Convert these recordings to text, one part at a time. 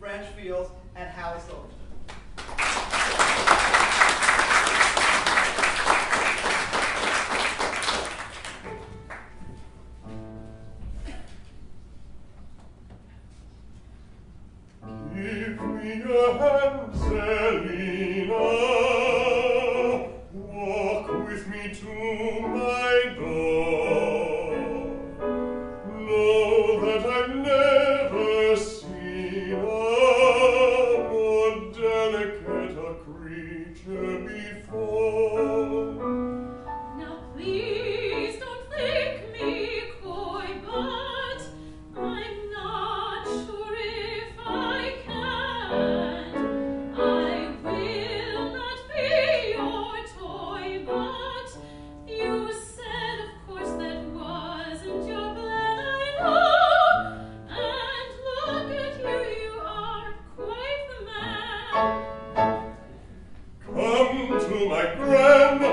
Branch Fields, and Hallie Silverston. Give me your hand, Zerlina, walk with me to my door. Know that I'm yet a creature before. Now please.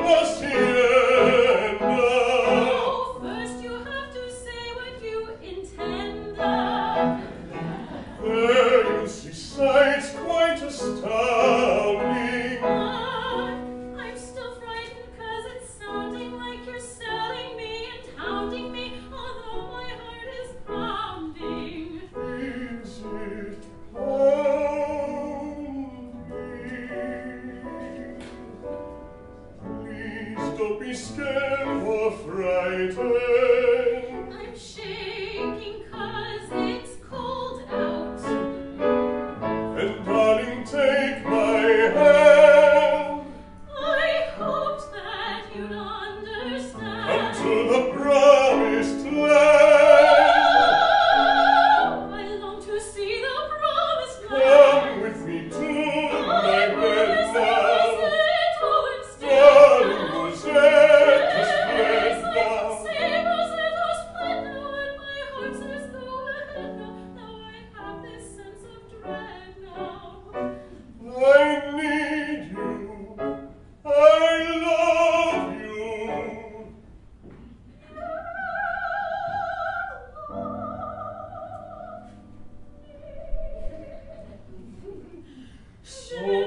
você. don't be scared or frightened.